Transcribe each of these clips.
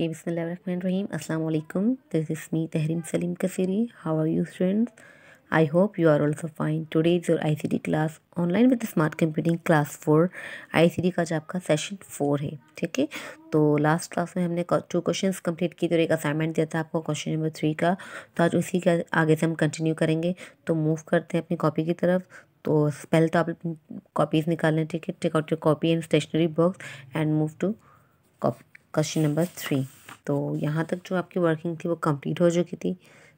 Okay बिस्मिल्लाम अल्लाम this is me Tahreen Saleem Kasuri how are you students I hope you are also fine today is your I class online with smart computing class four I का आज आपका session four है, ठीक है? तो last class में हमने two questions complete किए थे और एक असाइनमेंट दिया था आपको क्वेश्चन नंबर थ्री का। तो आज उसी के आगे से हम कंटिन्यू करेंगे। तो मूव करते हैं अपनी कॉपी की तरफ़। तो स्पेल तो आप कॉपीज निकाल लें, ठीक है? Take out copy and stationery books and move to copy question number three तो यहाँ तक जो आपकी वर्किंग थी वो कंप्लीट हो चुकी थी।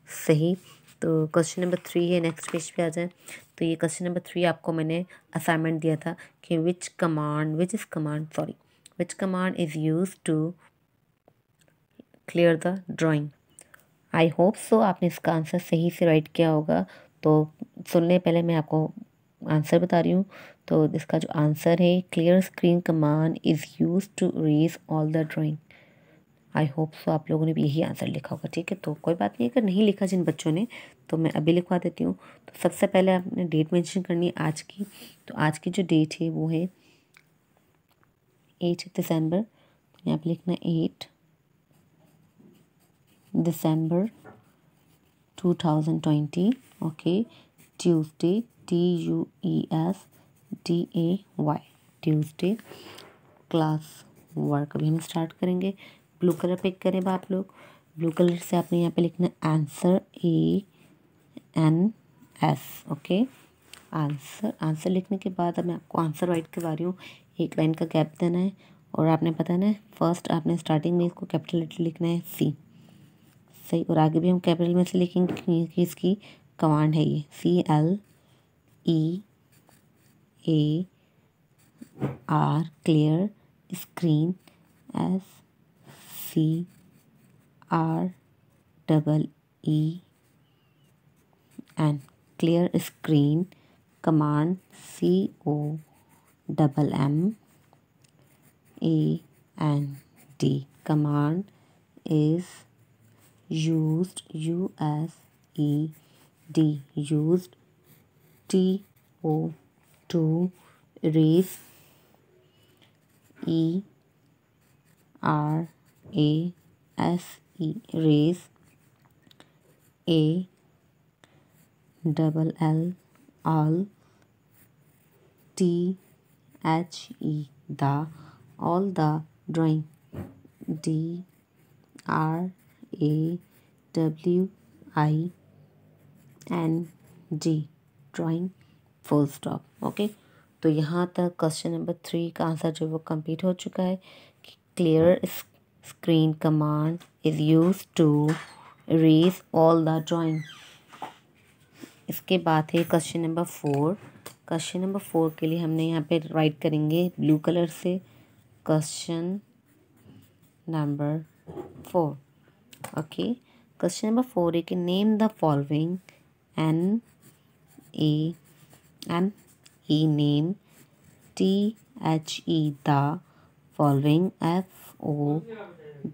सही तो क्वेश्चन नंबर थ्री है नेक्स्ट पेज पे आ जाए। तो ये क्वेश्चन नंबर थ्री आपको मैंने असाइनमेंट दिया था कि which command which is command sorry which command is use to clear the drawing I hope so आपने इसका आंसर सही से राइट किया होगा। तो सुनने पहले मैं आपको आंसर बता रही हूँ। तो इसका जो आंसर है clear screen command is use to erase all the drawing I hope so आप लोगों ने भी यही आंसर लिखा होगा, ठीक है? तो कोई बात नहीं, अगर नहीं लिखा जिन बच्चों ने तो मैं अभी लिखवा देती हूँ। तो सबसे पहले आपने डेट मेंशन करनी है आज की। तो आज की जो डेट है, वो है एट दिसंबर तो यहाँ पर लिखना eight December two thousand twenty okay Tuesday T U E S D A Y Tuesday class work अभी हम स्टार्ट करेंगे। ब्लू कलर पिक करें आप लोग। ब्लू कलर से आपने यहाँ पे लिखना answer A N S okay answer answer लिखने के बाद अब मैं आपको आंसर राइट करवा रही हूँ। एक लाइन का गैप देना है और आपने पता है फ़र्स्ट आपने स्टार्टिंग में इसको कैपिटल लेटर लिखना है सी सही, और आगे भी हम कैपिटल में से लिखेंगे कि इसकी कमांड है ये। C L E A R clear screen S C R double E and clear screen. Command C O double M A and D. Command is used U S E D. Used. T O to raise E R A S E erase A double L all T H E the all the drawing D R A W I N G drawing full stop okay तो यहाँ तक question number three का answer जो वो complete हो चुका है clear screen command is used to erase all the drawing. इसके बाद है question number four question number four के लिए हमने यहाँ पे राइट करेंगे ब्लू कलर से. Question number four okay question number four है कि name the following N A M E name T H E the following F O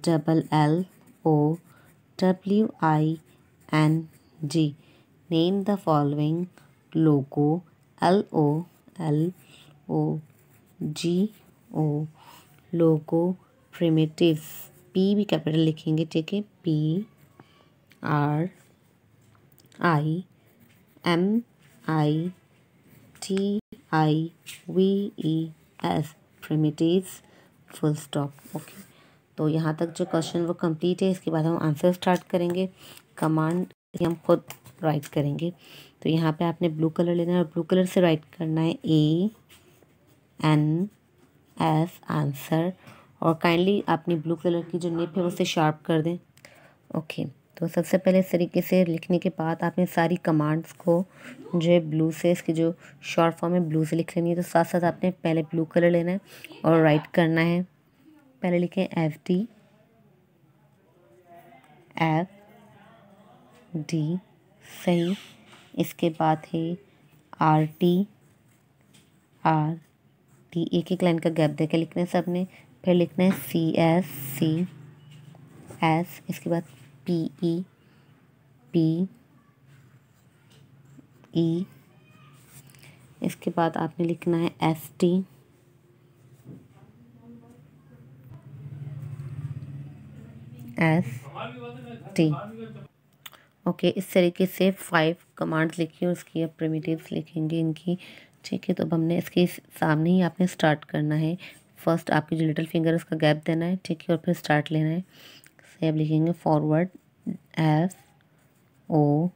double L O W I N G name the following logo L O L O G O logo primitive P भी capital लिखेंगे, ठीक है? P R I M I T I V E S primitive full stop okay तो यहाँ तक जो question वो complete है, इसके बाद हम आंसर स्टार्ट करेंगे। कमांड हम खुद राइट करेंगे। तो यहाँ पे आपने ब्लू कलर लेना है और ब्लू कलर से राइट करना है ए एन एस आंसर और काइंडली आपने ब्लू कलर की जो निप है, उसे शार्प कर दें। ओके तो सबसे पहले इस तरीके से लिखने के बाद आपने सारी कमांड्स को जो है ब्लू से, इसकी जो शॉर्ट फॉर्म है ब्लू से लिख लेनी है। तो साथ साथ आपने पहले ब्लू कलर लेना है और राइट करना है। पहले लिखें एफ़ डी एफ़ डी सही। इसके बाद है आर टी आर टी एक एक लाइन का गैप देकर लिखना है सबने फिर लिखना है सी एस सी एस इसके बाद पी ई पी ई इसके बाद आपने लिखना है S T S T okay इस तरीके से फाइव कमांड्स लिखी और उसकी अब प्रिमिटिव्स लिखेंगे इनकी। ठीक है तो अब हमने इसके सामने ही आपने स्टार्ट करना है। फ़र्स्ट आपकी जो लिटिल फिंगर उसका गैप देना है। ठीक है, और फिर स्टार्ट लेना है। से अब लिखेंगे forward F O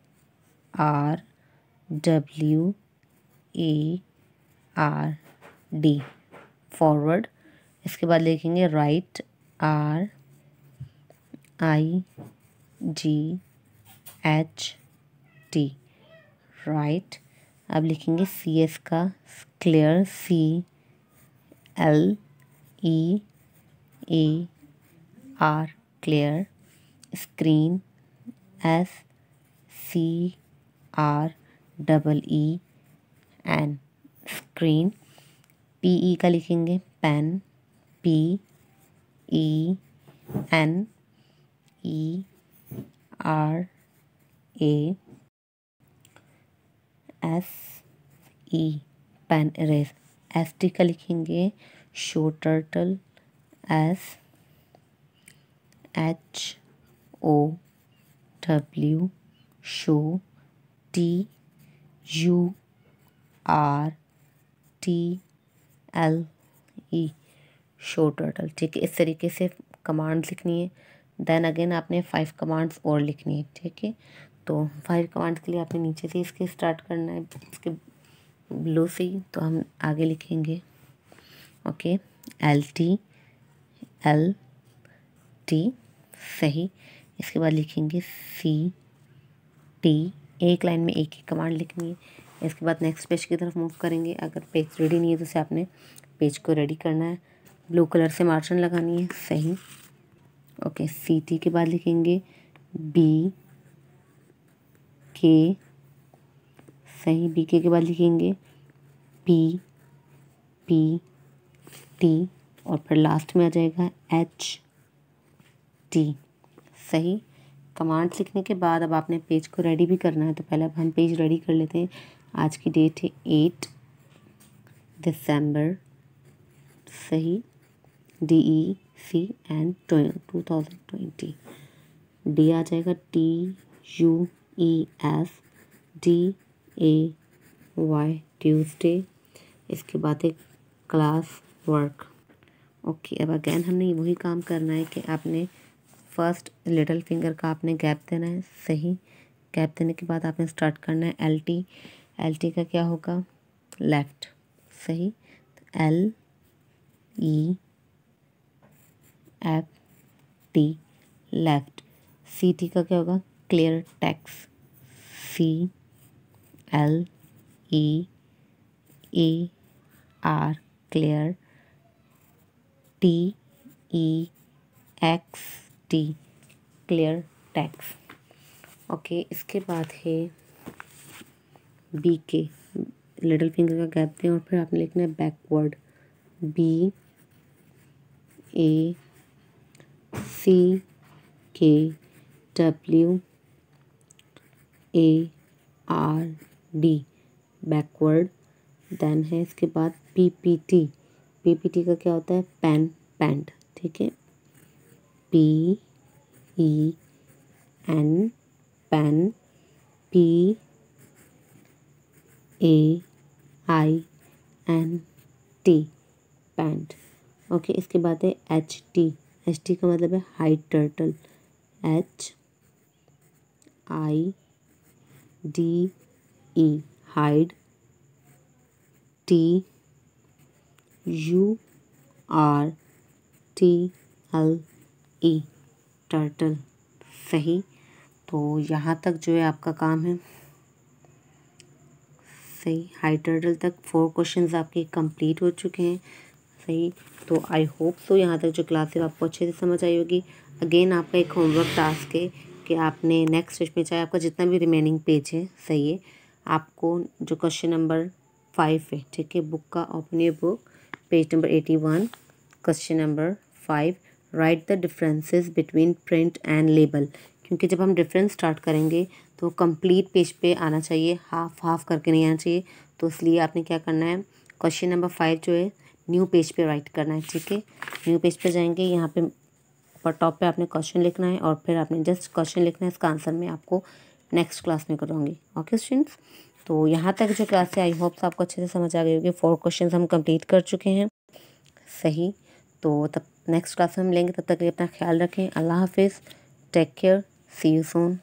R W A R D forward इसके बाद लिखेंगे right R I G H T right अब लिखेंगे सी एस का clear C L E A R clear screen S C R double E N screen P E का लिखेंगे pen P E N E R A S E pen erase S T का लिखेंगे show turtle S H O W show T U R T L E show turtle ठीक है? इस तरीके से commands लिखनी है। देन अगेन आपने फाइव कमांड्स और लिखनी है, ठीक है? तो फाइव कमांड्स के लिए आपने नीचे से इसके स्टार्ट करना है, इसके ब्लो से ही तो हम आगे लिखेंगे okay L T L T सही। इसके बाद लिखेंगे सी टी एक लाइन में एक ही कमांड लिखनी है। इसके बाद नेक्स्ट पेज की तरफ़ मूव करेंगे। अगर पेज रेडी नहीं है तो उसे आपने पेज को रेडी करना है। ब्लू कलर से मार्जिन लगानी है। सही। ओके सी टी के बाद लिखेंगे बी के सही। बी के के बाद लिखेंगे पी पी टी और फिर लास्ट में आ जाएगा एच टी सही। कमांड्स लिखने के बाद अब आपने पेज को रेडी भी करना है तो पहले अब हम पेज रेडी कर लेते हैं। आज की डेट है एट दिसंबर सही। D E C N two thousand twenty D आ जाएगा T U E S D A Y Tuesday इसके बाद एक क्लास वर्क ओके अब अगैन हमने वही काम करना है कि आपने फ़र्स्ट लिटिल फिंगर का आपने गैप देना है, सही। गैप देने के बाद आपने स्टार्ट करना है एल टी। एल टी का क्या होगा? लेफ़्ट, सही। L E F T, left. C T का क्या होगा? Clear text. C L E A R, clear. T E X T clear text okay इसके बाद है बी के लिटिल फिंगर का गैप दें और फिर आपने लिखना है backward B A C K W A R D backward then है इसके बाद P P T P P T का क्या होता है? पेन पैंट ठीक है? P E N pen P A I N T paint okay इसके बाद है एच टी एच टी का मतलब है hide turtle H I D E hide T U R T L E turtle सही? तो यहाँ तक जो है आपका काम है। सही? हाई टर्टल तक फोर क्वेश्चंस आपके कंप्लीट हो चुके हैं। सही? तो आई होप सो यहाँ तक जो क्लास है आपको अच्छे से समझ आई होगी। अगेन आपका एक होमवर्क टास्क है कि आपने नेक्स्ट स्टेज में चाहे आपका जितना भी रिमेनिंग पेज है, सही है, आपको जो क्वेश्चन नंबर फाइव है, ठीक है बुक का open book page number eighty one question number five write the differences between print and label क्योंकि जब हम डिफरेंस स्टार्ट करेंगे तो कंप्लीट पेज पे आना चाहिए हाफ़ हाफ़ करके नहीं आना चाहिए। तो इसलिए आपने क्या करना है? क्वेश्चन नंबर फाइव जो है न्यू पेज पे राइट करना है, ठीक है? न्यू पेज पे जाएँगे, यहाँ पे पर टॉप पे आपने क्वेश्चन लिखना है और फिर आपने जस्ट क्वेश्चन लिखना है, इसका आंसर मैं आपको नेक्स्ट क्लास में करूँगी। ओके स्टूडेंट्स तो यहाँ तक जो क्लास है आई होप्स आपको अच्छे से समझ आ गई होगी। फोर क्वेश्चन हम कंप्लीट कर चुके हैं। सही? तो तब नेक्स्ट क्लास में हम लेंगे, तब तक के लिए अपना ख्याल रखें। अल्लाह हाफिज़। Take care see you soon